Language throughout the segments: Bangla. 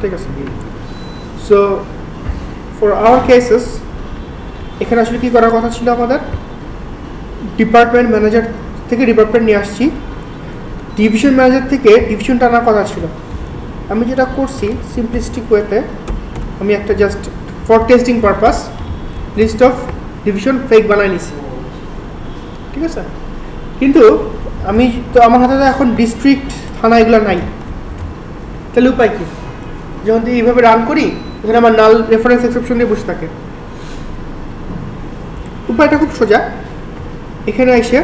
ঠিক আছে সো ফর আওয়ার কেসেস এখানে আসলে কী করার কথা ছিল আমাদের? ডিপার্টমেন্ট ম্যানেজার থেকে ডিপার্টমেন্ট নিয়ে আসছি। ডিভিশন ম্যানেজার থেকে ডিভিশন টানার কথা ছিল। আমি যেটা করছি সিম্পলিস্টিক ওয়েতে আমি একটা just for testing purpose list of division fake বানাই নিছি। ঠিক আছে? কিন্তু আমি তো, আমার হাতে তো এখন ডিস্ট্রিক্ট থানা এগুলো নাই। তাহলে উপায় কী? যখন তুই এইভাবে রান করি, এখানে আমার নাল রেফারেন্স এক্সেপশন দিয়ে বসে থাকে। উপায়টা খুব সোজা। এখানে এসে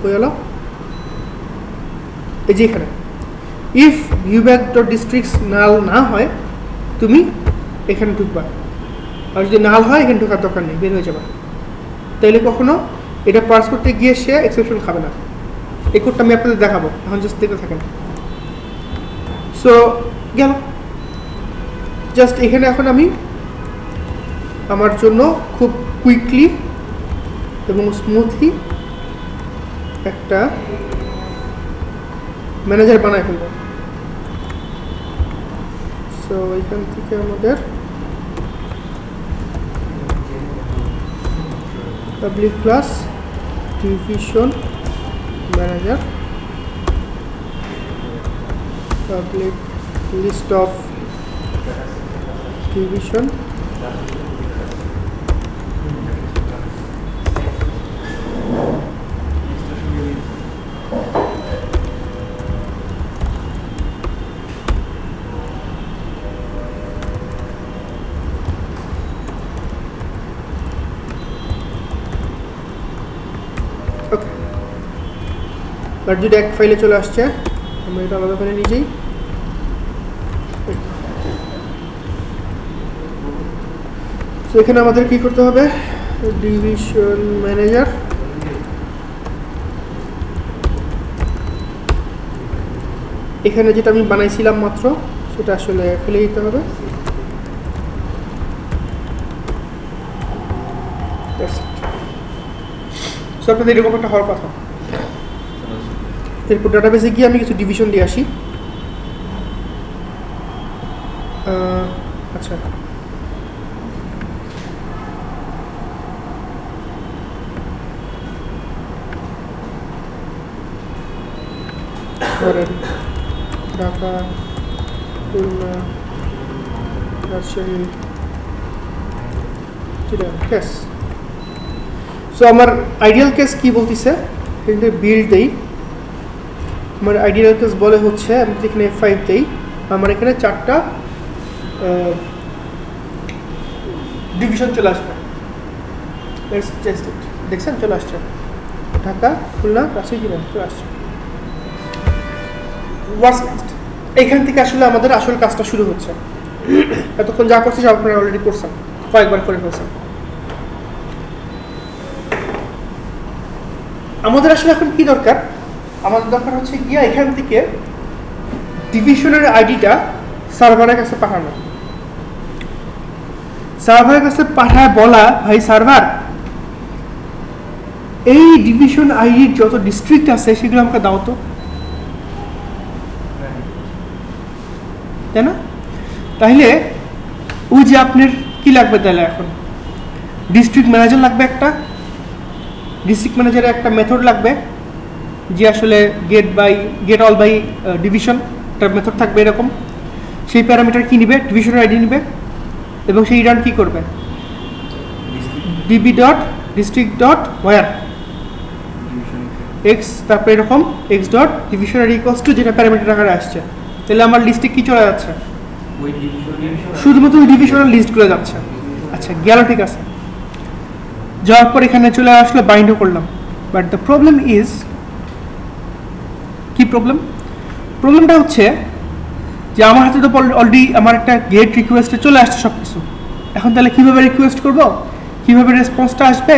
হয়ে গেল এই যে এখানে। If view back dot districts null না হয়, তুমি এখানে ঢুকবা। আর যদি নাল হয়, এখানে ঢোকার দরকার নেই, বের হয়ে যাবা। তাইলে কখনো এটা পাস করতে গিয়ে সে এক্সেপশন খাবে না। এই কোডটা আমি আপনাদের দেখাবো, এখন জাস্ট দেখতে থাকেন। সো গেল। জাস্ট এখানে এখন আমি আমার জন্য খুব কুইকলি এবং স্মুথলি একটা ম্যানেজার বানায় ফেলব। সো এখান থেকে আমাদের public class division manager public list of division okay but যদি এক ফাইলে চলে আসছে আমরা এটা আলাদা নিয়ে যাই। তো এখানে আমাদের কি করতে হবে? ডিভিশন ম্যানেজার এখানে যেটা আমি বানাইছিলাম মাত্র, সেটা আসলে ফেলে দিতে হবে। সো আপনাদের এরকম একটা হওয়ার কথা। এরপর ডাটাবেসে গিয়ে আমি কিছু ডিভিশন দিয়ে আসি। আচ্ছা। সো আমার আইডিয়াল কেস কি বলতেছে? কিন্তু বিল দেই। আমার আইডিয়াল কেস বলে হচ্ছে, আমি এখানে ফাইভ দেই আমার এখানে চারটা ডিভিশন চলে আসবে. দেখছেন? চলে আসছে। ঢাকা, খুলনা, রাজশাহী চলে আসছে। ওয়ার্স এখান থেকে আসলে আমাদের আসল কাজটা শুরু হচ্ছে। এতক্ষণ যা করছি সব আপনারা অলরেডি করছেন। কয়েকবার করে ফেলছেন। আমাদের আসলে এখন কি দরকার? আমাদের দরকার হচ্ছে গিয়া এখান থেকে ডিভিশনের আইডিটা সার্ভারের কাছে পাঠানো। সার্ভারের কাছে পাঠায় বলা, ভাই সার্ভার এই ডিভিশন আইডির যত ডিস্ট্রিক্ট আছে সেগুলো আমাকে দাও তো। তাই না? তাহলে ওই যে আপনার কি লাগবে তাহলে এখন? ডিস্ট্রিক্ট ম্যানেজার লাগবে একটা ডিস্ট্রিক্ট ম্যানেজারের একটা মেথড লাগবে। যে আসলে get by get all by division একটা মেথড থাকবে এরকম। সেই প্যারামিটার কী নিবে? ডিভিশনের আইডি নিবে। এবং সেই রান কী করবে? DB dot district dot where x তারপরে এরকম এক্স ডট ডিভিশন আর ইকোয়াস টু যেটা প্যারামিটার আকারে আসছে। তাহলে আমার লিস্টে কি চলে যাচ্ছে? শুধুমাত্র ডিভিশনাল লিস্টগুলো যাচ্ছে। আচ্ছা গেল ঠিক আছে। যাওয়ার পর এখানে চলে আসলো বাইন্ডও করলাম। But the problem is problem প্রবলেমটা হচ্ছে যে আমার হাতে তো অলরেডি আমার একটা গেট রিকোয়েস্টে চলে আসছে সব কিছু এখন তাহলে কীভাবে রিকোয়েস্ট করব? কীভাবে রেসপন্সটা আসবে?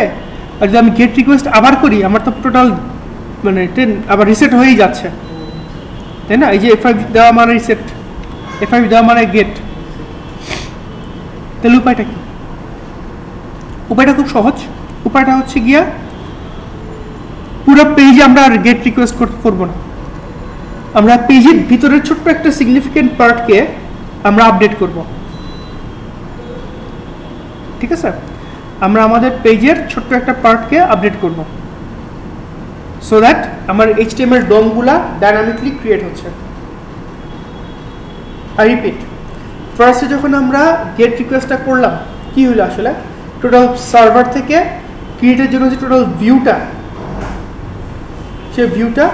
আর যদি আমি গেট রিকোয়েস্ট আবার করি, আমার তো টোটাল মানে টেন আবার রিসেট হয়েই যাচ্ছে। তাই না? এই যে এফ আই দেওয়া মানে রিসেট এফ আই দেওয়া মানে গেট তাহলে উপায়টা কি? উপায়টা খুব সহজ। উপায়টা হচ্ছে গিয়া পুরো পেজে আমরা আর গেট রিকোয়েস্ট করব না। আমরা পেজের ভিতরের ছোট্ট একটা সিগনিফিকেন্ট পার্টকে আমরা আপডেট করব। ঠিক আছে? আমরা আমাদের পেজের ছোট্ট একটা পার্টকে আপডেট করব। সো দ্যাট আমার এইচটিএমএল ডমগুলা ডাইনামিকলি ক্রিয়েট হচ্ছে। আই রিপিট ফার্স্টে যখন আমরা গেট রিকোয়েস্টটা করলাম, কি হলো আসলে? টোটাল সার্ভার থেকে ক্রিয়েটের জন্য যে টোটাল ভিউটা সে ভিউটা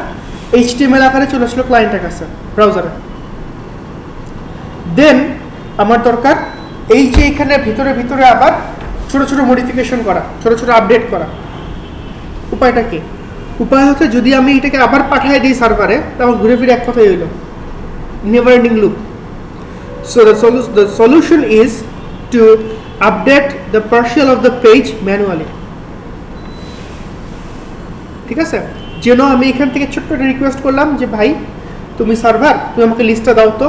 এইচটিএমএল আকারে চলে আসলো ক্লায়েন্টের কাছে ব্রাউজারে দেন আমার দরকার এই যে এখানে ভিতরে ভিতরে আবার ছোট ছোট মডিফিকেশন করা ছোট ছোট আপডেট করা। উপায়টা কি? উপায় হচ্ছে যদি আমি এটাকে আবার পাঠিয়ে দিই সার্ভারে তখন ঘুরে ফিরে এক কথাই হইল never ending So the, solu- the solution is to update the partial of the page manually. ঠিক আছে? যেন আমি এখান থেকে ছোট্ট একটা রিকোয়েস্ট করলাম যে ভাই তুমি সার্ভার তুমি আমাকে লিস্টটা দাও তো।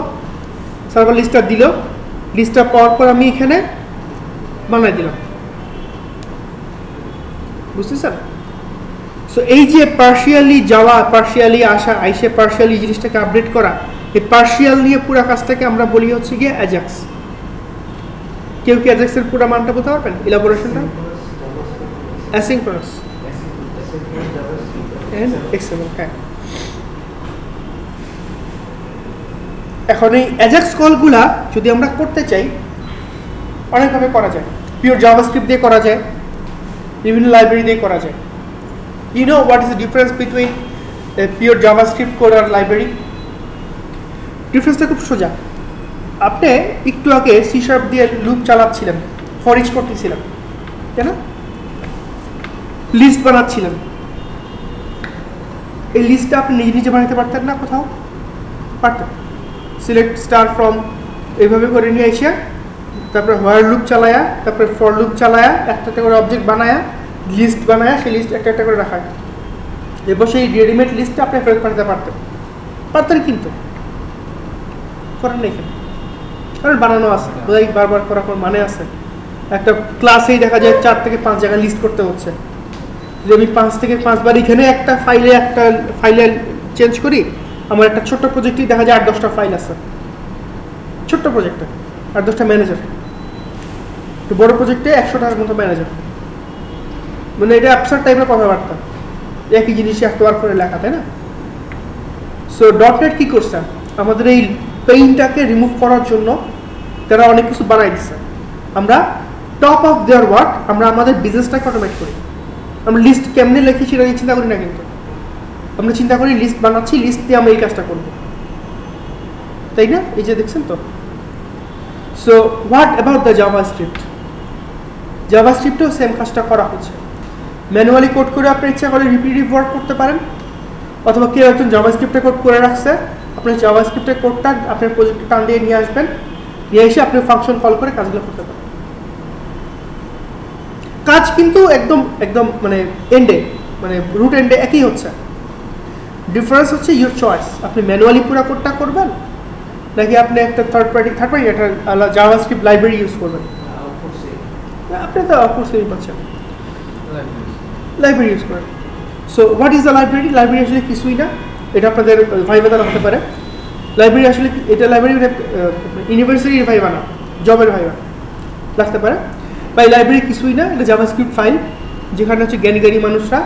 সার্ভার লিস্টটা দিল। লিস্টটা পাওয়ার পর আমি এখানে বানাই দিলাম। বুঝতেছেন? সো এই যে পার্শিয়ালি যাওয়া পার্শিয়ালি আসা আইসে পার্শিয়ালি জিনিসটাকে আপডেট করা এই পার্শিয়াল নিয়ে পুরো কাজটাকে আমরা বলি হচ্ছে গিয়ে অ্যাজাক্স কেউ কি অ্যাজাক্সের পুরো মানটা বলতে পারবেন? ইলাবোরেশনটা অ্যাসিংক্রনাস এখন এই অ্যাজাক্স কলগুলা যদি আমরা করতে চাই, অনেকভাবে করা যায়। পিওর জাভাস্ক্রিপ্ট দিয়ে করা যায়, বিভিন্ন লাইব্রেরি দিয়ে করা যায়। You know what is difference between pure JavaScript code R library ডিফারেন্সটা খুব সোজা। আপনি একটু আগে সি দিয়ে লুপ চালাচ্ছিলেন ফরিজ করতেছিলেন তাই না লিস্ট বানাচ্ছিলেন। এই লিস্টটা আপনি নিজে নিজে বানাতে পারতেন না কোথাও? পারতেন। সিলেক্ট স্টার ফ্রম এইভাবে করে নিয়ে এসে, তারপরে হোয়ার লুপ চালায়া, তারপরে ফর লুপ চালায়া একটা একটা করে অবজেক্ট বানায়া লিস্ট বানায়া, সেই লিস্ট একটা একটা করে রাখা এরপর সেই রেডিমেড লিস্টটা আপনি ফেরত পাঠাতে পারতেন। পারতেন কিন্তু। করেন নাই কেন? কারণ বানানো আছে। বারবার করার পর মানে আছে। একটা ক্লাসেই দেখা যায় চার থেকে পাঁচ জায়গায় লিস্ট করতে হচ্ছে। যদি আমি পাঁচ থেকে পাঁচবার এখানে একটা ফাইলে একটা ফাইলে চেঞ্জ করি, আমার একটা ছোট্ট প্রজেক্টই দেখা যায় আট দশটা ফাইল আছে। ছোট্ট প্রজেক্টে আট দশটা ম্যানেজার তো বড় প্রজেক্টে একশোটার মতো ম্যানেজার মানে এটা অ্যাপসার টাইপের কথাবার্তা। একই জিনিসই একবার করে লেখা, তাই না? সো ডট নেট কী করছে? আমাদের এই পেইনটাকে রিমুভ করার জন্য তারা অনেক কিছু বানাই দিচ্ছে আমরা টপ অফ দেয়ার ওয়ার্ক আমরা আমাদের বিজনেসটাকে অটোমেট করি। আমরা লিস্ট কেমনে লিখি সেটা নিয়ে চিন্তা করি না কিন্তু। আমরা চিন্তা করি লিস্ট বানাচ্ছি লিস্ট দিয়ে আমরা এই কাজটা করব। তাই না? এই যে দেখছেন তো? So what about the JavaScript Java স্ক্রিপ্টেও সেম কাজটা করা হচ্ছে। ম্যানুয়ালি কোড করে আপনি ইচ্ছা করে রিপিটিভ ওয়ার্ক করতে পারেন। অথবা কেউ একজন জাভা স্ক্রিপ্টে কোড করে রাখছে আপনি জাভা স্ক্রিপ্টের কোডটা আপনার প্রজেক্টে টান দিয়ে নিয়ে আসবেন। নিয়ে এসে আপনি ফাংশন কল করে কাজগুলো করতে পারেন। কাজ কিন্তু একদম একদম মানে এন্ডে মানে রুট এন্ডে একই হচ্ছে। ডিফারেন্স হচ্ছে ইউর চয়েস আপনি ম্যানুয়ালি পুরো কোডটা করবেন নাকি আপনি একটা থার্ড পার্টি থার্ড পার্টি একটা জাভা স্ক্রিপ্ট লাইব্রেরি ইউজ করবেন? আপনি তো অফকোর্সই পাচ্ছেন। লাইব্রেরি ইউজ করেন so what is the library library আসলে কিছুই না। এটা আপনাদের ভাইবা দ্বারা হতে পারে। লাইব্রেরি আসলে এটা লাইব্রেরি ইউনিভার্সিটির ভাইবা না জবের ভাইবা লাগতে পারে? বা এই লাইব্রেরি কিছুই না এটা জাভাস্ক্রিপ্ট ফাইল যেখানে হচ্ছে জ্ঞানী জ্ঞানী মানুষরা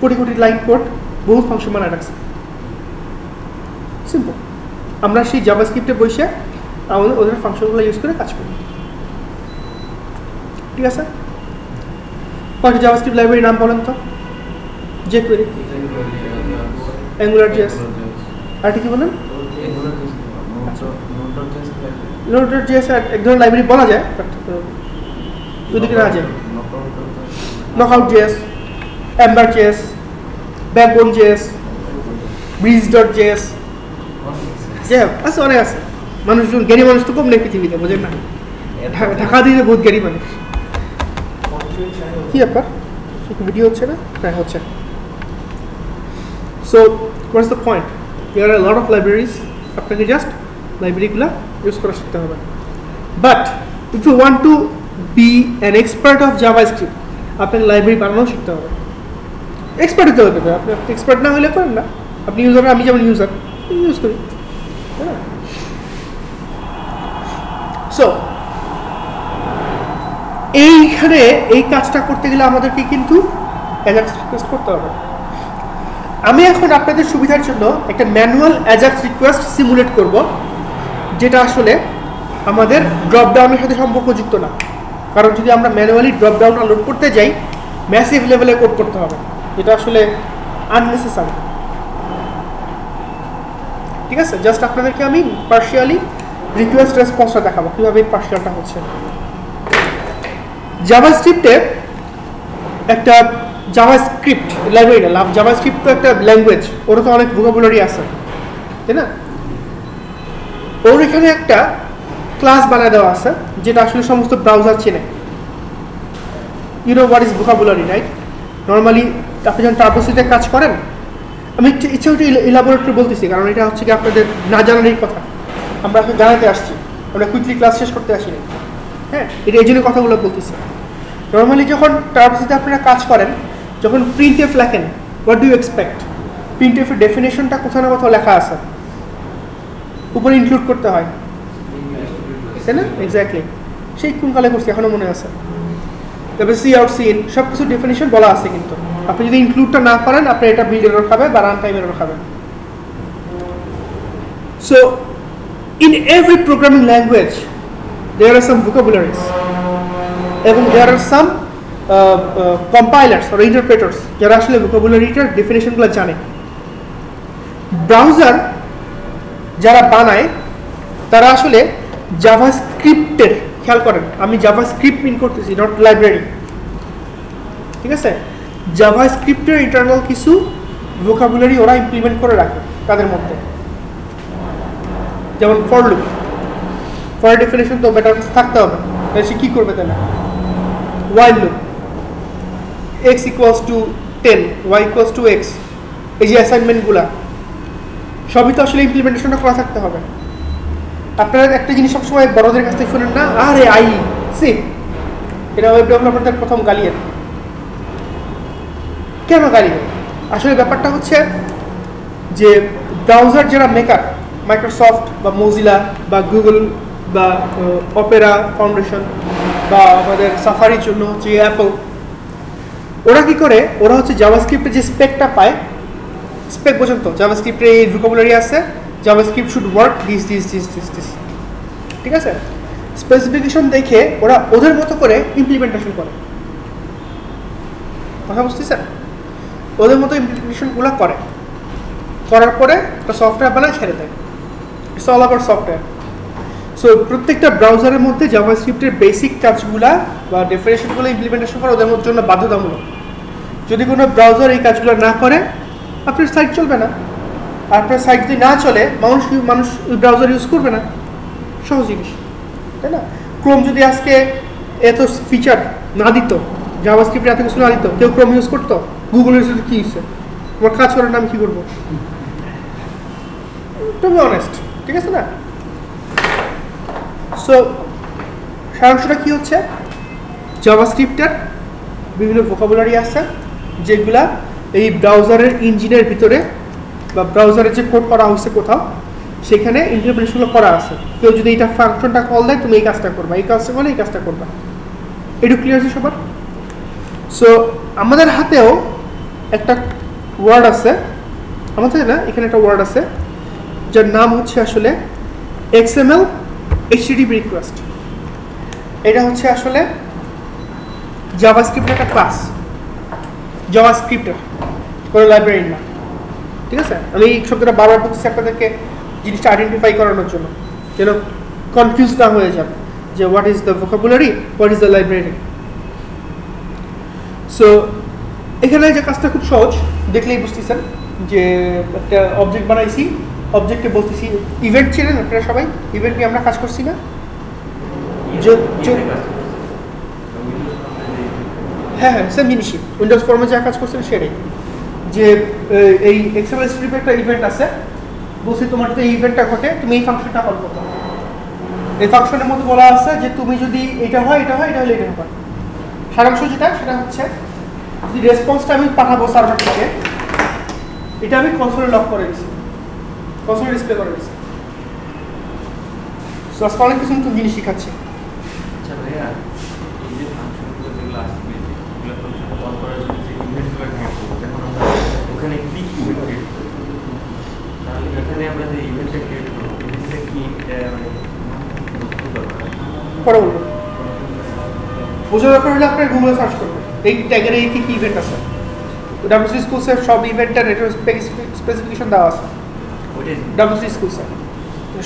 কোটি কোটি লাইন কোড বহু ফাংশন বানায় রাখছে সিম্পল আমরা সেই জাভাস্ক্রিপ্টে বসে আমাদের ওদের ফাংশনগুলো ইউজ করে কাজ করি। ঠিক আছে? কয়টা জাভাস্ক্রিপ্ট লাইব্রেরির নাম বলেন তো? যে কোয়েরি অ্যাঙ্গুলার জিএস আর কি বলেন? নোটের জিএস এক ধরনের লাইব্রেরি বলা যায় বাট যদি না যায় Knockout JS Ember bridge dot আছে অনেক আছে। মানুষজন, জ্ঞানী মানুষ তো কম নেই পৃথিবীতে, বোঝেন না? ঢাকা দিয়ে বহুত জ্ঞানী মানুষ। কি ব্যাপার? ভিডিও হচ্ছে না? হ্যাঁ হচ্ছে। So what's the point there are lot of libraries আপনাকে জাস্ট লাইব্রেরিগুলো ইউজ করা শিখতে হবে। But if you want to be an expert of JavaScript আপনাকে লাইব্রেরি বানানো শিখতে হবে। এক্সপার্ট হতে হবে আপনি এক্সপার্ট না হলে করেন না। আপনি ইউজার আমি যেমন ইউজার ইউজ করি। সো এইখানে এই কাজটা করতে গেলে আমাদেরকে কিন্তু অ্যাজাক্স রিকোয়েস্ট করতে হবে। আমি এখন আপনাদের সুবিধার জন্য একটা ম্যানুয়াল অ্যাজাক্স রিকোয়েস্ট সিমুলেট করব, যেটা আসলে আমাদের ড্রপ ডাউনের সাথে সম্পর্কযুক্ত না। কারণ যদি আমরা ম্যানুয়ালি ড্রপ ডাউনটা লোড করতে যাই ম্যাসিভ লেভেলে কোড করতে হবে। যেটা আসলে আননেসেসারি ঠিক আছে? জাস্ট আপনাদেরকে আমি পার্শিয়ালি রিকোয়েস্ট রেসপন্সটা দেখাবো, কীভাবে এই পার্শিয়ালটা হচ্ছে। জাভাস্ক্রিপ্টে একটা জাভাস্ক্রিপ্ট লাইব্রেরি না জাভাস্ক্রিপ্ট তো একটা ল্যাঙ্গুয়েজ ওর তো অনেক ভোকাবুলারি আছে, তাই না? ওর এখানে একটা ক্লাস বানায় দেওয়া আছে, যেটা আসলে সমস্ত ব্রাউজার চেনে। You know what is vocabulary right normally আপনি যখন টার্বোসিতে কাজ করেন, আমি ইচ্ছা একটু ইলাবোরেটরি বলতেছি, কারণ এটা হচ্ছে কি আপনাদের না জানারই কথা। আমরা এখন জানাতে আসছি, আমরা কুইকলি ক্লাস শেষ করতে আসিনি। হ্যাঁ এটা এই জন্য কথাগুলো বলতেছি। নর্মালি যখন টার্বোসিতে আপনারা কাজ করেন, যখন প্রিন্ট এফ লেখেন হোয়াট ডু এক্সপেক্ট প্রিন্ট এফের ডেফিনেশনটা কোথাও না কোথাও লেখা আছে। উপরে ইনক্লুড করতে হয়। তাই না? এক্স্যাক্টলি সেই কোন কালে করছি, এখনও মনে আছে। তারপরে সি আউট সি ইন সব কিছু ডেফিনেশন বলা আছে কিন্তু। আপনি যদি ইনক্লুডটা না করেন, আপনি এটা বিল্ড এরর বা run time error so in every programming language there are some vocabularies এবং দেয়ার আর সাম কম্পাইলার্স আর ইন্টারপ্রেটার্স যারা আসলে ভোকাবুলারিটার ডেফিনেশনগুলো জানে। ব্রাউজার যারা বানায়, তারা আসলে জাভা স্ক্রিপ্টের খেয়াল করেন, আমি জাভা স্ক্রিপ্ট মিন করতেছি নট লাইব্রেরি ঠিক আছে? জাভা স্ক্রিপ্টের ইন্টারনাল কিছু ভোকাবুলারি ওরা ইমপ্লিমেন্ট করে রাখে তাদের মধ্যে। যেমন ফর লুপ ফর ডেফিনেশন তো বেটার থাকতে হবে, তাহলে সে কী করবে তাহলে? While loop x equals to ten y equals to x এই যে অ্যাসাইনমেন্টগুলা সবই তো আসলে ইমপ্লিমেন্টেশনটা করা থাকতে হবে। আপনারা একটা জিনিস সবসময় বড়দের কাছ থেকে শোনেন না। আরে আই সি এটা ওয়েব ডেভেলপারদের প্রথম গালি আর কেন গালি? আসলে ব্যাপারটা হচ্ছে যে ব্রাউজার যারা মেকার, মাইক্রোসফট বা মোজিলা বা গুগল বা অপেরা ফাউন্ডেশন বা আমাদের সাফারির জন্য হচ্ছে অ্যাপল, ওরা কি করে? ওরা হচ্ছে জাভাস্ক্রিপ্টের যে স্পেকটা পায়, স্পেক পর্যন্ত জাভাস্ক্রিপ্টে এই ভোকাবুলারি আছে JavaScript should work this this this this this ঠিক আছে? স্পেসিফিকেশন দেখে ওরা ওদের মতো করে ইমপ্লিমেন্টেশন করে। কথা বুঝতেছেন? ওদের মতো ইমপ্লিমেন্টেশনগুলো করে। করার পরে একটা সফটওয়্যার বানায় ছেড়ে দেয়। ইটস অল আবার সফটওয়্যার সো প্রত্যেকটা ব্রাউজারের মধ্যে জাভাস্ক্রিপ্টের বেসিক কাজগুলা বা ডেফিনেশনগুলো ইমপ্লিমেন্টেশন করা ওদের জন্য বাধ্যতামূলক। যদি কোনো ব্রাউজার এই কাজগুলো না করে, আপনার সাইট চলবে না। আপনার সাইট যদি না চলে, মানুষ মানুষ ওই ব্রাউজার ইউজ করবে না? সহজ জিনিস, তাই না? ক্রোম যদি আজকে এত ফিচার না দিত জাভাস্ক্রিপ্ট এত কিছু না দিত, কেউ ক্রোম ইউজ করতো? গুগলের সাথে কী হচ্ছে আমার কাজ করার নাম কী করব? টু বি অনেস্ট ঠিক আছে না? সো সারাংশটা কী হচ্ছে? জাভাস্ক্রিপ্টের বিভিন্ন ভোকাবুলারি আছে, যেগুলা এই ব্রাউজারের ইঞ্জিনের ভিতরে বা ব্রাউজারে যে কোড করা হয়েছে কোথাও, সেখানে ইন্টারপ্রিটেশনগুলো করা আছে। কেউ যদি এটা ফাংশনটা কল দেয়, তুমি এই কাজটা করবা। এই কাজটা করলে এই কাজটা করবা। একটু ক্লিয়ার আছে সবার? সো আমাদের হাতেও একটা ওয়ার্ড আছে। আমাদের না, এখানে একটা ওয়ার্ড আছে, যার নাম হচ্ছে আসলে এক্সএমএল এইচটিডিপি রিকোয়েস্ট এটা হচ্ছে আসলে জাভাস্ক্রিপ্টের একটা ক্লাস জাভাস্ক্রিপ্টের কোনো লাইব্রেরি না। ঠিক আছে? আমি এই শব্দটা বারবার বলতেছি আপনাদেরকে, জিনিসটা আইডেন্টিফাই করানোর জন্য, যেন কনফিউজ না হয়ে যাবে যে what is the vocabulary what is the library so এখানে যে কাজটা খুব সহজ, দেখলেই বুঝতেছেন যে একটা অবজেক্ট বানাইছি অবজেক্টে বলতেছি ইভেন্ট ছিলেন আপনারা সবাই ইভেন্ট নিয়ে আমরা কাজ করছি না। হ্যাঁ হ্যাঁ সেম জিনিসই উইন্ডোজ ফর্মে যা কাজ করছেন সেটাই। যে এই এক্সেল স্ট্রিপে একটা ইভেন্ট আছে, বলছি তোমার যদি এই ইভেন্টটা ঘটে, তুমি এই ফাংশনটা কল করতে। এই ফাংশনের মধ্যে বলা আছে যে, তুমি যদি এটা হয় এটা হয়, এটা হলে এটা হবে। সারাংশ যেটা, সেটা হচ্ছে, যদি রেসপন্সটা আমি পাঠাবো সার্ভার থেকে, এটা আমি কনসোলে লক করে দিচ্ছি কনসোলে ডিসপ্লে করে দিয়েছে সো আজকে অনেক কিছু নতুন জিনিস শিখাচ্ছি। আচ্ছা ভাইয়া, এই যে ফাংশনগুলো যেগুলো আসবে এগুলো ফাংশন কল করার জন্য যে ইভেন্টগুলো ক্রিয়েট করব যখন আমরা ওখানে ক্লিক তাহলে এখানে আমরা যে ইভেন্টটা ক্রিয়েট করব ইভেন্টটা কি আহ, বুঝতে দরকার পরে বলব। বোঝার দরকার হলে আপনার গুগলে সার্চ করবেন এই ট্যাগের এই কি ইভেন্ট আছে? ডাব্লিউসি স্কুলসের সব ইভেন্টের স্পেসিফিকেশন দেওয়া আছে। ওইটাই। ডাব্লিউসি স্কুলসে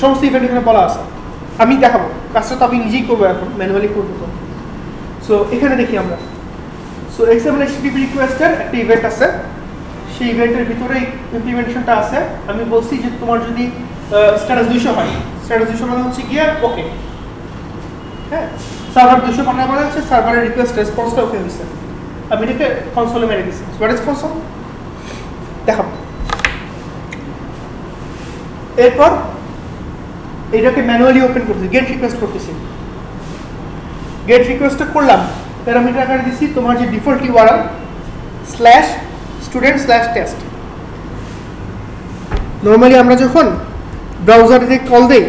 সমস্ত ইভেন্ট এখানে বলা আছে। আমি দেখাবো। কাজটা তো আমি নিজেই করব এখন ম্যানুয়ালি করব তো। সো এখানে দেখি আমরা। সো এক্সাম্পল এইচটিপি রিকোয়েস্টের একটা ইভেন্ট আছে। সেই ইভেন্টের ভিতরে ইমপ্লিমেন্টেশনটা আছে। আমি বলছি যে তোমার যদি স্ট্যাটাস দুইশো হয় স্ট্যাটাস দুইশো মানে হচ্ছে গিয়ে ওকে হ্যাঁ সার্ভার দুশো পাঠানো মানে হচ্ছে সার্ভারের রিকোয়েস্ট রেসপন্সটা ওকে হয়েছে। আমি এটাকে কনসোলে মেরে দিচ্ছি হোয়াট ইজ কনসোল দেখাবো এরপর এটাকে ম্যানুয়ালি ওপেন করতেছি গেট রিকোয়েস্ট করতেছি। গেট রিকোয়েস্টটা করলাম প্যারামিটার আকারে দিছি, তোমার যে default URL slash student slash test normally আমরা যখন ব্রাউজারে কল দেই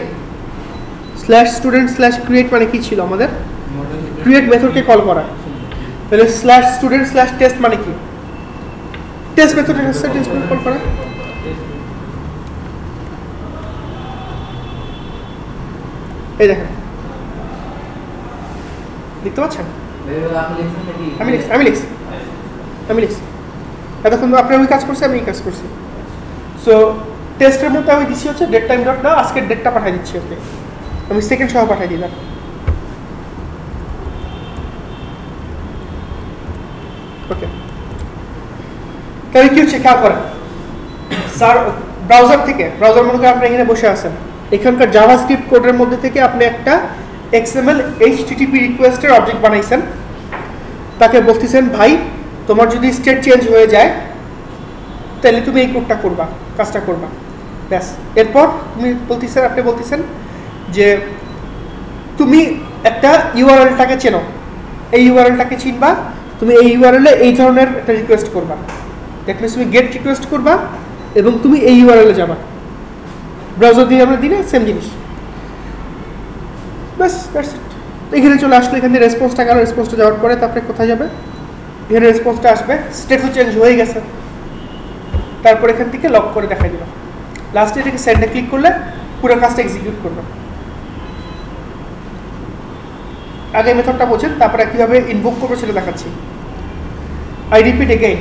স্ল্যাশ স্টুডেন্ট স্ল্যাশ ক্রিয়েট মানে কি ছিল আমাদের? ক্রিয়েট মেথডকে কল করা। তাহলে স্ল্যাশ স্টুডেন্ট স্ল্যাশ টেস্ট মানে কি? টেস্ট মেথডের সাথে টেস্ট কল করা। এই দেখেন। দেখতে পাচ্ছেন? আমি লিখছি আমি লিখছি। আমি লিখছি। এতক্ষণ আপনার ওই কাজ করছে আমি এই কাজ করছি। সো টেস্টের মধ্যে আমি দিচ্ছি হচ্ছে ডেট টাইম ডট না আজকের ডেটটা পাঠিয়ে দিচ্ছি ওকে। আমি সেকেন্ড সহ পাঠিয়ে দিলাম। ওকে। তাহলে কি হচ্ছে? খেয়াল করেন। স্যার ব্রাউজার থেকে ব্রাউজার মনে করেন আপনি এখানে বসে আছেন। এখানকার জাভাস্ক্রিপ্ট কোডের মধ্যে থেকে আপনি একটা এক্সএমএল এইচটিটিপি রিকোয়েস্টের অবজেক্ট বানাইছেন। তাকে বলতেছেন, ভাই তোমার যদি স্টেট চেঞ্জ হয়ে যায়, তাহলে তুমি এই কোডটা করবা, কাজটা করবা। ব্যাস। এরপর তুমি বলতেছেন, আপনি বলতেছেন যে তুমি একটা ইউআরএলটাকে চেনো। এই ইউআরএলটাকে চিনবা, তুমি এই ইউআরএলে এই ধরনের একটা রিকোয়েস্ট করবা। দ্যাট মিনস তুমি গেট রিকোয়েস্ট করবা এবং তুমি এই ইউআরএলে যাবা। ব্রাউজার দিয়ে আমরা দিলে সেম জিনিস। ব্যাস এখানে চলে আসলো, এখানে রেসপন্সটা গেল রেসপন্সটা যাওয়ার পরে তারপরে কোথায় যাবে? এখানে রেসপন্সটা আসবে স্টেটও চেঞ্জ হয়ে গেছে। তারপর এখান থেকে লক করে দেখাই দিল। লাস্টে এটাকে সেন্ডে ক্লিক করলে পুরো কাজটা এক্সিকিউট করবে। আগে মেথডটা বোঝেন, তারপরে কীভাবে ইনভোক করব সেটা দেখাচ্ছি। আই রিপিট এগেইন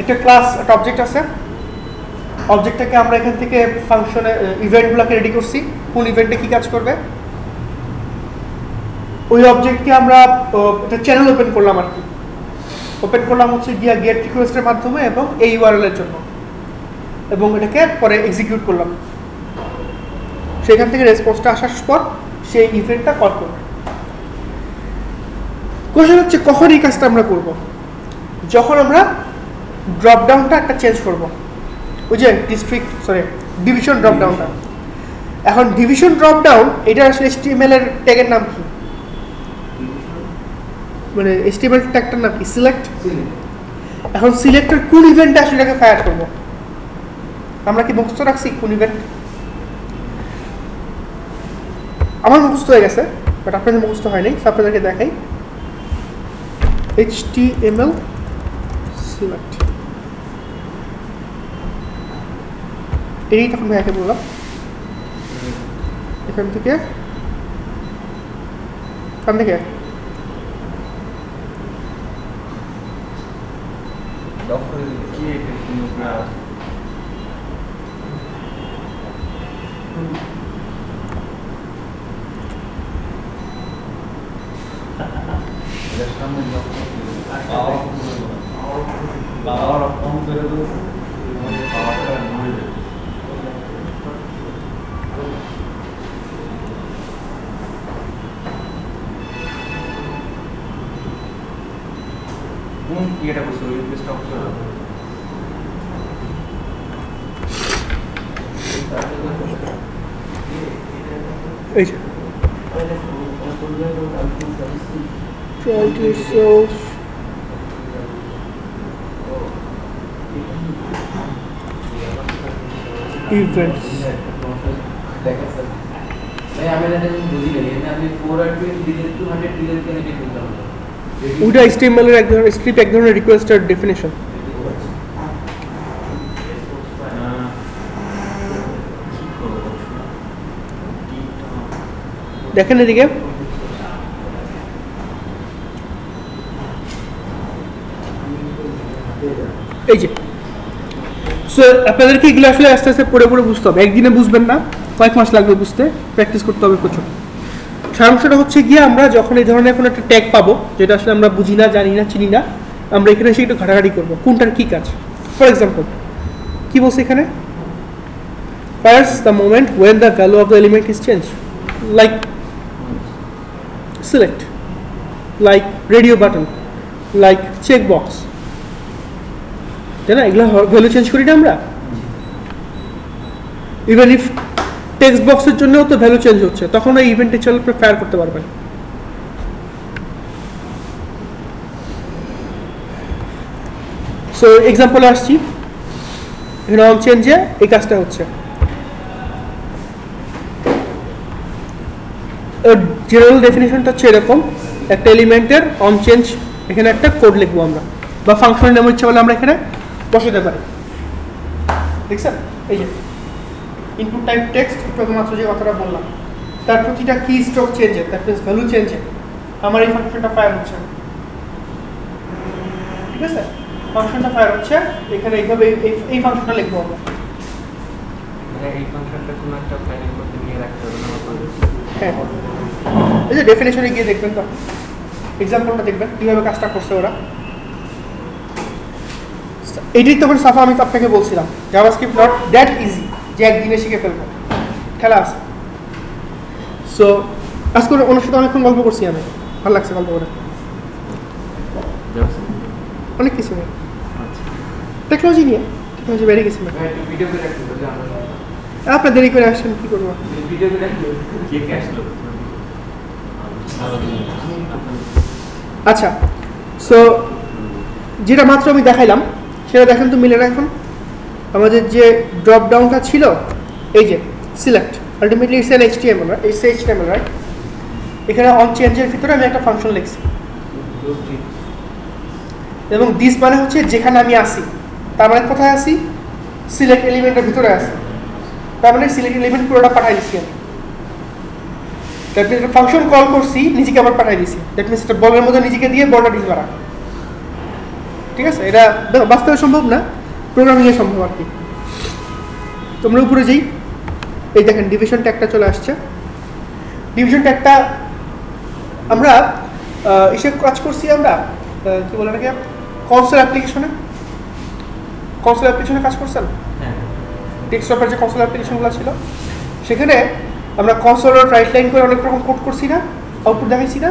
একটা ক্লাস একটা অবজেক্ট আছে। অবজেক্টটাকে আমরা এখান থেকে ফাংশনে ইভেন্টগুলোকে রেডি করছি। কোন ইভেন্টে কী কাজ করবে? ওই অবজেক্টকে আমরা একটা চ্যানেল ওপেন করলাম আর কি। ওপেন করলাম হচ্ছে গিয়া গেট রিকোয়েস্টের মাধ্যমে এবং এই ইউআরএল এর জন্য। এবং এটাকে পরে এক্সিকিউট করলাম। সেখান থেকে রেসপন্সটা আসার পর সেই ইভেন্টটা কল করবে কোশ্চেন হচ্ছে, কখন এই কাজটা আমরা করব? যখন আমরা ড্রপ ডাউনটা একটা চেঞ্জ করব। ওই যে ডিস্ট্রিক্ট সরি ডিভিশন ড্রপ ডাউনটা এখন ডিভিশন ড্রপ ডাউন এটা আসলে এর ট্যাগের নাম কি? মানে এসটিএমএল ট্যাগটার নাম কি? সিলেক্ট এখন সিলেক্টের কোন ইভেন্টে আসলে এটাকে ফায়ার করব? আমরা কি মুখস্থ রাখছি কোন ইভেন্ট আমার মুখস্থ হয়ে গেছে বাট আপনাদের মুখস্থ হয়নি আপনাদেরকে দেখাই। HTML সিলেক্ট এই তখন ভাইয়াকে বললাম। এখান থেকে। এখান থেকে কি এটা ডিলেট কেন এটা করলাম ওইটা HTML এর এক ধরনের স্ক্রিপ্ট এক ধরনের রিকোয়েস্টের ডেফিনেশন দেখেন এদিকে। এই যে। সো আপনাদেরকে এগুলো আসলে আস্তে আস্তে পড়ে পড়ে বুঝতে হবে। একদিনে বুঝবেন না, কয়েক মাস লাগবে বুঝতে। প্র্যাকটিস করতে হবে প্রচুর। সারাংশটা হচ্ছে গিয়ে আমরা যখন এই ধরনের কোনো একটা ট্যাগ পাবো, যেটা আসলে আমরা বুঝি না, জানি না, চিনি না, আমরা এখানে এসে একটু ঘাটাঘাটি করব। কোনটার কী কাজ? ফর এক্সাম্পল কি বলছে এখানে? First the moment when the value of the element is change like like radio button like check box তাই না? এগুলো ভ্যালু চেঞ্জ করি না আমরা? ইভেন ইফ টেক্সট বক্সের জন্যও তো ভ্যালু চেঞ্জ হচ্ছে, তখন ওই ইভেন্টে চলে আপনি ফায়ার করতে পারবেন। সো এক্সাম্পলে আসছি। নাম চেঞ্জে এই কাজটা হচ্ছে। জেনারেল ডেফিনেশনটা হচ্ছে এরকম। একটা এলিমেন্টের অন চেঞ্জ এখানে একটা কোড লিখব আমরা। বা ফাংশনের নাম ইচ্ছা বলে আমরা এখানে বসাতে পারি। দেখছেন? এই যে ইনপুট টাইপ টেক্সট প্রথমাত্র যে কথাটা বললাম। তার প্রতিটা কি স্ট্রোক চেঞ্জে দ্যাট মিনস ভ্যালু চেঞ্জে আমার এই ফাংশনটা ফায়ার হচ্ছে। ঠিক আছে? ফাংশনটা ফায়ার হচ্ছে। এখানে এইভাবে এই- ফাংশনটা লিখব আমরা। মানে এই ফাংশনটা কোনো একটা ফাইলের মধ্যে নিয়ে রাখতে হবে হ্যাঁ। এই যে ডেফিনেশনে গিয়ে দেখবেন তো। এক্সাম্পলটা দেখবেন কীভাবে কাজটা করছে ওরা। এটাই তখন সাফা আমি তো আপনাকে বলছিলাম জাভাস্ক্রিপ্ট নট দ্যাট ইজি যে একদিনে শিখে ফেলব। খেলা আছে। সো আজকে ওনার সাথে অনেকক্ষণ গল্প করছি আমি। ভালো লাগছে গল্প করে। অনেক কিছু নিয়ে। আচ্ছা। টেকনোলজি নিয়ে। টেকনোলজি বেড়ে গেছে। আপনার দেরি করে আসছেন কী করব? আচ্ছা সো যেটা মাত্র আমি দেখাইলাম, সেটা দেখেন তো মিলে না এখন? আমাদের যে ড্রপ ডাউনটা ছিল, এই যে select ultimately it's an HTML right HTML right এখানে অন চেঞ্জের ভিতরে আমি একটা ফাংশন লিখছি। এবং দিস মানে হচ্ছে যেখানে আমি আসি তার মানে কোথায় আসি সিলেক্ট এলিমেন্টের ভিতরে আসি তার মানে সিলেক্ট এলিমেন্ট পুরোটা পাঠাই দিচ্ছি আমি। দ্যাট মিনস ফাংশন কল করছি, নিজেকে আবার পাঠাই দিছি। দ্যাট মিনস এটা বলের মধ্যে নিজেকে দিয়ে বলটা ডিল করা। ঠিক আছে? এটা বাস্তবে সম্ভব না প্রোগ্রামিংয়ে সম্ভব আর কি। তোমরা উপরে যাই, এই দেখেন ডিভিশন ট্যাগটা চলে আসছে। ডিভিশন ট্যাগটা আমরা ইসে কাজ করছি আমরা কি বলে নাকি কনসোল অ্যাপ্লিকেশনে কনসোল অ্যাপ্লিকেশনে কাজ করছেন? ডেস্কটপের যে কনসোল অ্যাপ্লিকেশনগুলো ছিল। সেখানে আমরা কনসোলের রাইট লাইন করে অনেক রকম কোড করছি না আউটপুট দেখাইছি না।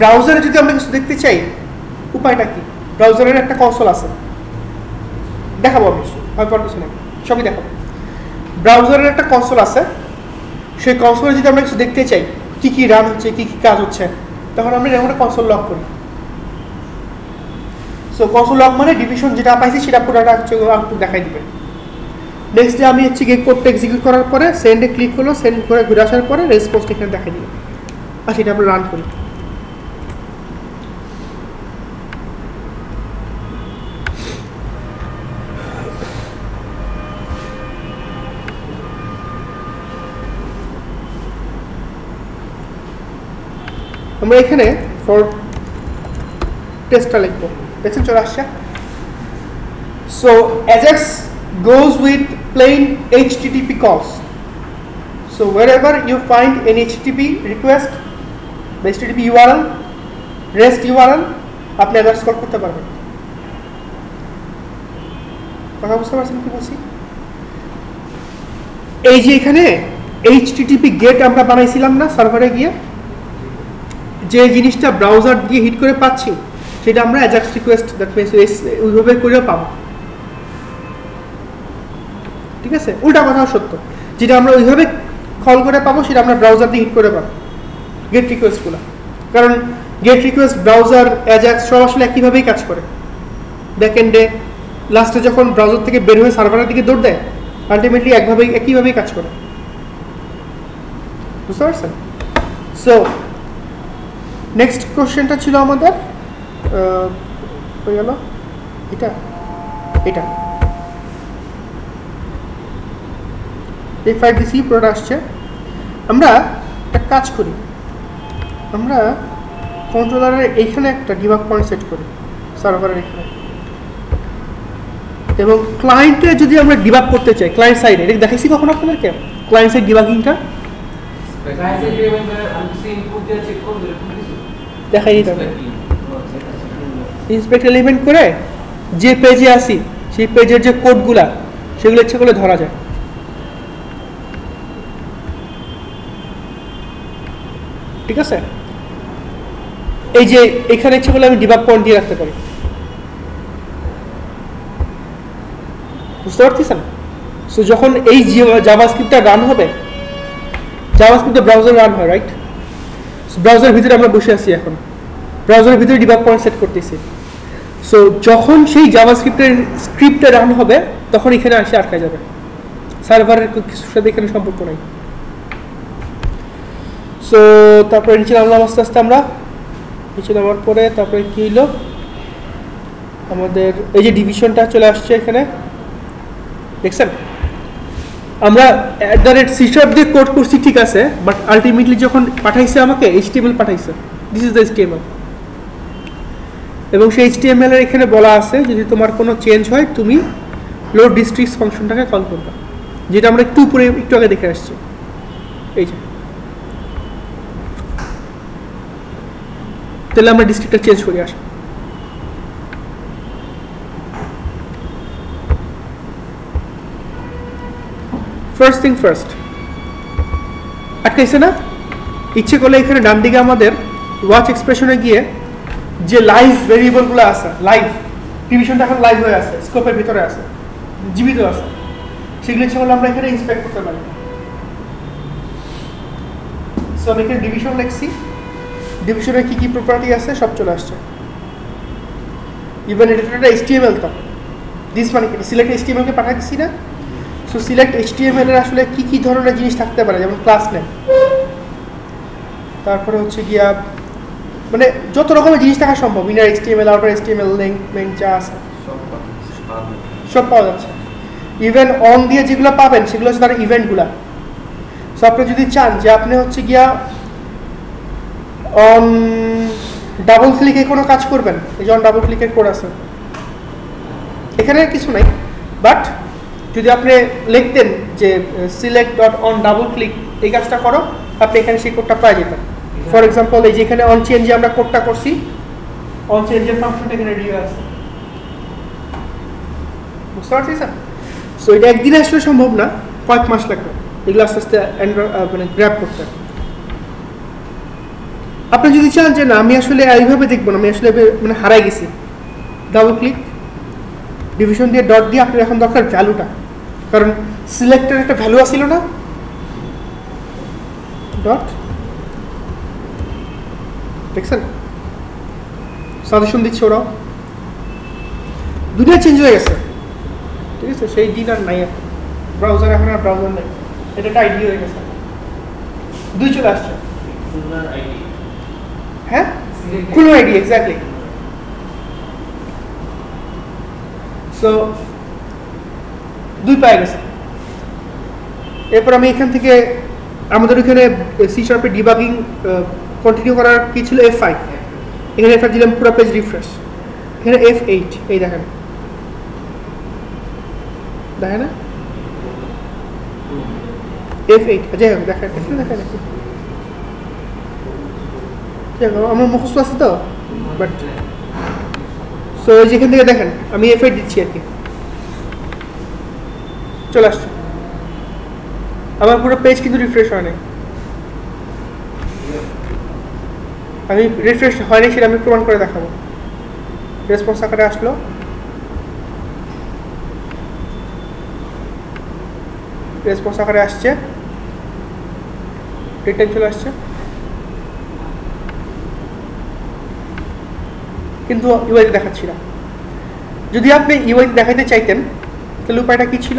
ব্রাউজারে যদি আমরা কিছু দেখতে চাই, উপায়টা কি? ব্রাউজারের একটা কনসোল আছে। দেখাবো আমি ভয় কিছু নেই, সবই দেখাবো। ব্রাউজারের একটা কনসোল আছে। সেই কনসোলে যদি আমরা কিছু দেখতে চাই, কি কি রান হচ্ছে, কি কি কাজ হচ্ছে, তখন আমরা এরকম একটা কনসোল লক করি। সো কনসোল লক মানে ডিভিশন যেটা পাইছি, সেটা পুরোটা হচ্ছে আউটপুট দেখাই দিবে। নেক্সট ডে আমি হচ্ছে গিয়ে কোডটা এক্সিকিউট করার পরে সেন্ডে ক্লিক হলো সেন্ড করে ঘুরে আসার পরে রেসপন্সটা এখানে দেখা দিল। আর সেটা আমরা রান করি। আমরা এখানে ফর টেস্টটা লিখব। দেখছেন চলে আসছে। So Ajax goes with plain HTTP calls. So wherever you find an HTTP request, the HTTP URL, REST URL, আপনি Ajax কল করতে পারবেন। কথা বুঝতে পারছেন কি বলছি? এই যে এখানে HTTP গেট আমরা বানাইছিলাম না সার্ভারে গিয়ে যে জিনিসটা ব্রাউজার দিয়ে হিট করে পাচ্ছি সেটা আমরা অ্যাজাক্স রিকোয়েস্ট দ্যাট মিনস ওইভাবে করেও পাবো। ঠিক আছে? উল্টা কথাও সত্য। যেটা আমরা ওইভাবে কল করে পাবো, সেটা আমরা ব্রাউজার দিয়ে হিট করে পাবো। গেট রিকোয়েস্টগুলো কারণ গেট রিকোয়েস্ট ব্রাউজার অ্যাজাক্স সব আসলে একইভাবেই কাজ করে। ব্যাক এন্ডে লাস্টে যখন ব্রাউজার থেকে বের হয়ে সার্ভারের দিকে দৌড় দেয় আলটিমেটলি একভাবেই, একইভাবেই কাজ করে। বুঝতে পারছেন? সো নেক্সট কোশ্চেনটা ছিল আমাদের হয়ে গেল। এটা এটা। এই ফাইভ ডিসি প্রোডাক্ট আসছে। আমরা একটা কাজ করি। আমরা কন্ট্রোলারের এইখানে একটা ডিবাগ পয়েন্ট সেট করি সার্ভারের এখানে। এবং ক্লায়েন্টে যদি আমরা ডিবাগ করতে চাই ক্লায়েন্ট সাইডে এটা দেখাইছি কখন আপনাদেরকে? ক্লায়েন্ট সাইড ডিবাগিংটা কিছু? দেখাই দিতে হবে ইন্সপেক্ট এলিমেন্ট করে যে পেজে আসি সেই পেজের যে কোডগুলা সেগুলো ইচ্ছে করলে ধরা যায়। ঠিক আছে? এই যে এখানে ইচ্ছে করলে আমি ডিবাগ পয়েন্ট দিয়ে রাখতে পারি। বুঝতে পারতেছেন? সো যখন এই জাভাস্ক্রিপ্টটা রান হবে জাভাস্ক্রিপ্টে ব্রাউজার রান হয় রাইট ব্রাউজারের ভিতরে আমরা বসে আছি এখন। ব্রাউজারের ভিতরে ডিবাগ পয়েন্ট সেট করতেছি। সো যখন সেই জাভাস্ক্রিপ্টের স্ক্রিপ্টে রান হবে, তখন এখানে আসে আটকা যাবে। সার্ভারের কিছুর সাথে এখানে সম্পর্ক নাই। সো তারপরে নিচে নামলাম আস্তে আস্তে আমরা। নিচে নামার পরে তারপরে কি হইল? আমাদের এই যে ডিভিশনটা চলে আসছে এখানে। দেখছেন? আমরা অ্যাট দ্য রেট সিস্টার দিয়ে কোড করছি, ঠিক আছে বাট আলটিমেটলি যখন পাঠাইছে আমাকে এইচটিএমএল পাঠাইছে। দিস ইজ দ্য এইচটিএমএল এবং সেই এইচটিএমএল এর এখানে বলা আছে, যদি তোমার কোনো চেঞ্জ হয়, তুমি লোড ডিস্ট্রিক্ট ফাংশনটাকে কল করবে। যেটা আমরা একটু উপরে, একটু আগে দেখে আসছি। এই যে। তাহলে আমরা ডিস্ট্রিক্টটা চেঞ্জ করে, আসি। ফার্স্ট থিং ফার্স্ট আটকাইছে না? ইচ্ছে করলে এখানে ডান দিকে আমাদের ওয়াচ এক্সপ্রেশনে গিয়ে যে লাইভ ভেরিয়েবলগুলো আছে লাইভ ডিভিশনটা এখন লাইভ হয়ে আছে স্কোপের ভিতরে আছে, জীবিত আছে, সেগুলো ইচ্ছে করলে আমরা এখানে ইন্সপেক্ট করতে পারি। সো আমি এখানে ডিভিশন লিখছি। ডিভিশনের কি কি প্রপার্টি আছে সব চলে আসছে। ইভেন এটা একটা এইচটিএমএল তো দিস মানে কি? সিলেক্ট এইচটিএমএলকে পাঠাই দিচ্ছি না? সো সিলেক্ট এইচটিএমএল এর আসলে কি কি ধরনের জিনিস থাকতে পারে? যেমন ক্লাস নেম তারপরে হচ্ছে গিয়া মানে যত রকমের জিনিস থাকা সম্ভব। Inner HTML outer HTML link link যা আছে। সব পাওয়া যাচ্ছে। ইভেন অন দিয়ে যেগুলো পাবেন সেগুলো হচ্ছে তার ইভেন্টগুলো সো আপনি যদি চান যে আপনি হচ্ছে গিয়া ডাবল ক্লিকে কোনো কাজ করবেন? এই যে অন ডাবল ক্লিকের কোড আছে। এখানে কিছু নাই। বাট যদি আপনি লিখতেন যে select dot on double click এই কাজটা করো, আপনি এখানে সেই কোডটা পাওয়া যেতেন। ফর এক্সাম্পল এই যে এখানে অন চেঞ্জে আমরা কোডটা করছি। অন চেঞ্জের ফাংশনটা এখানে রেডি আছে। বুঝতে পারছি স্যার সো এটা একদিনে আসলে সম্ভব না, কয়েক মাস লাগবে। এগুলো আস্তে আস্তে মানে গ্র্যাপ করতে। আপনি যদি চান যে না, আমি আসলে এইভাবে দেখব না, আমি আসলে মানে হারাই গেছি। ডাবল ক্লিক ডিভিশন দিয়ে ডট দিয়ে আপনার এখন দরকার ভ্যালুটা কারণ সিলেক্টের একটা ভ্যালু আসছিল না। ডট দেখছেন? সাজেশন দিচ্ছে ওরাও। দুনিয়া চেঞ্জ হয়ে গেছে। ঠিক আছে? সেই দিন আর নাই এখন। ব্রাউজার এখন আর ব্রাউজার নেই। এটা একটা আইডি হয়ে গেছে। দুই চলে আসছে। হ্যাঁ? কোনো আইডি এক্স্যাক্টলি সো দুই পায়ে গেছে। এরপর আমি এখান থেকে, আমাদের ওখানে সি শার্পে ডিবাগিং কন্টিনিউ করার কি ছিল? এফ ফাইভ এখানে এফ দিলাম, পুরো পেজ রিফ্রেশ এখানে এফ এইট এই দেখেন। দেখেন না? এফ এইট যাই হোক দেখেন দেখেন। আমার মুখস্থ আছে তো? বাট সো যেখান থেকে দেখেন, আমি এফ এইট দিচ্ছি আর কি। চলে আসছে। আমার পুরো পেজ কিন্তু রিফ্রেশ হয় নাই। আমি রিফ্রেশ হয়নি সেটা আমি প্রমাণ করে দেখাবো। রেসপন্স আকারে আসলো। রেসপন্স আকারে আসছে। রিটার্ন চলে আসছে। কিন্তু ইউআইটি দেখাচ্ছি না। যদি আপনি ইউআইটি দেখাইতে চাইতেন তাহলে উপায়টা কী ছিল?